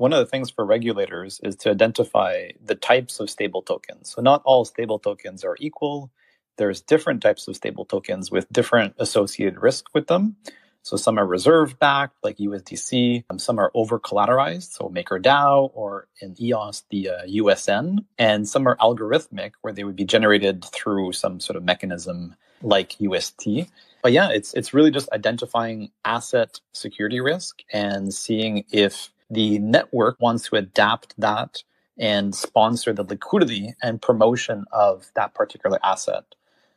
one of the things for regulators is to identify the types of stable tokens. So not all stable tokens are equal. There's different types of stable tokens with different associated risk with them. So some are reserve backed, like USDC. Some are over collateralized, so MakerDAO or in EOS, the uh, USN. And some are algorithmic, where they would be generated through some sort of mechanism like UST. But yeah, it's it's really just identifying asset security risk and seeing if the network wants to adapt that and sponsor the liquidity and promotion of that particular asset.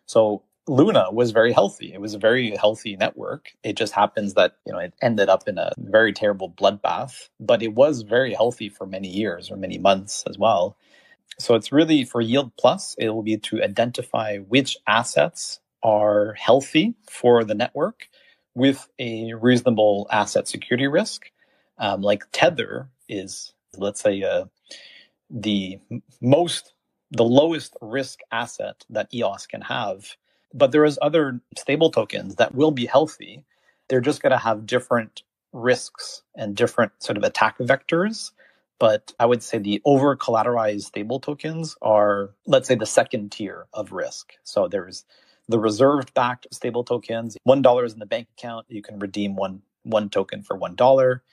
So Luna was very healthy. It was a very healthy network. It just happens that, you know, it ended up in a very terrible bloodbath, but it was very healthy for many years or many months as well. So it's really for Yield Plus, it will be to identify which assets are healthy for the network with a reasonable asset security risk. Um, like Tether is, let's say, uh, the most, the lowest risk asset that EOS can have. But there is other stable tokens that will be healthy. They're just going to have different risks and different sort of attack vectors. But I would say the over collateralized stable tokens are, let's say, the second tier of risk. So there's the reserved backed stable tokens. One dollar is in the bank account. You can redeem one one token for one dollar.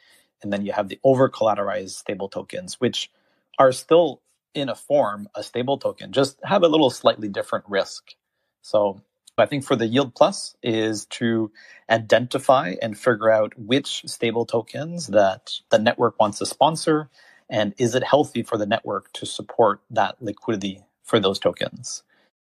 And then you have the over collateralized stable tokens, which are still in a form a stable token, just have a little slightly different risk. So I think for the yield plus is to identify and figure out which stable tokens that the network wants to sponsor and is it healthy for the network to support that liquidity for those tokens.